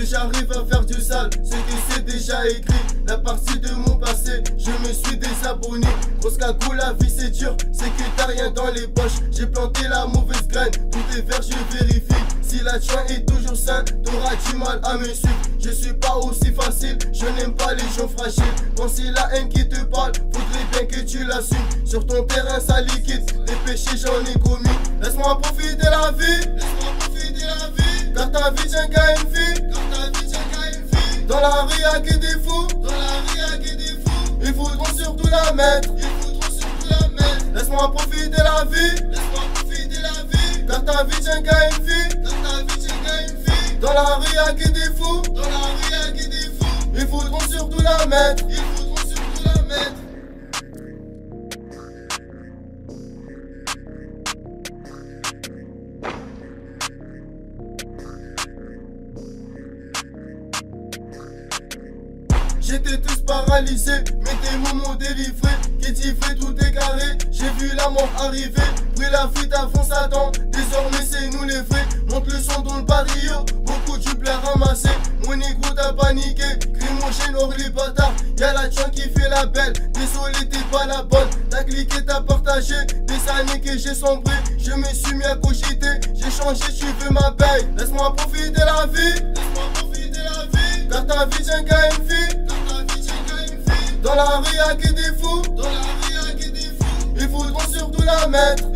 Si j'arrive à faire du sale, c'est que c'est déjà écrit. La partie de mon passé, je me suis désabonné. Grosse cagou, la vie c'est dur, c'est que t'as rien dans les poches. J'ai planté la mauvaise graine, tout est vert, je vérifie. Si la joie est toujours sain, t'auras du mal à me suivre. Je suis pas aussi facile, je n'aime pas les gens fragiles. Quand c'est la haine qui te parle, faudrait bien que tu l'assumes. Sur ton terrain, ça liquide, les péchés j'en ai commis. Laisse-moi profiter la vie, laisse-moi profiter la vie. Car ta vie tient qu'à une fille, Dans la rue, y'a que des fous, dans la rue, y'a que des fous. Ils voudront surtout la mettre, ils voudront surtout la mettre. Laisse-moi profiter la vie, laisse-moi profiter la vie. Car ta vie tient qu'à une fille, car ta vie tient qu'à une fille. Dans la rue, y'a que des fous, dans la rue, y'a que des fous. Ils voudront surtout la mettre, J'étais tous paralysés, mais des moments délivrés. Qui dit fait tout est j'ai vu la mort arriver. Pris la fuite avant Satan, désormais c'est nous les vrais. Monte le son dans le barrio, beaucoup du blé ramassé. Mon négro t'a paniqué, crie mon les bâtards. Y'a la chien qui fait la belle, désolé t'es pas la bonne. T'as cliqué, t'as partagé, des années que j'ai sombré. Je me suis mis à cogiter, j'ai changé, tu veux ma belle. Laisse-moi profiter la vie, laisse-moi profiter la vie. Car ta vie tient qu'à une fille, la rue y'a que des fous, dans la rue y'a que des fous. Ils voudront surtout la mettre,